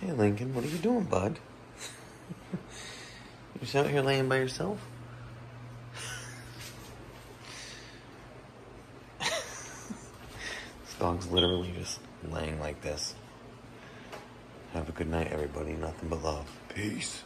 Hey, Lincoln, what are you doing, bud? You're just out here laying by yourself? this dog's literally just laying like this. Have a good night, everybody. Nothing but love. Peace.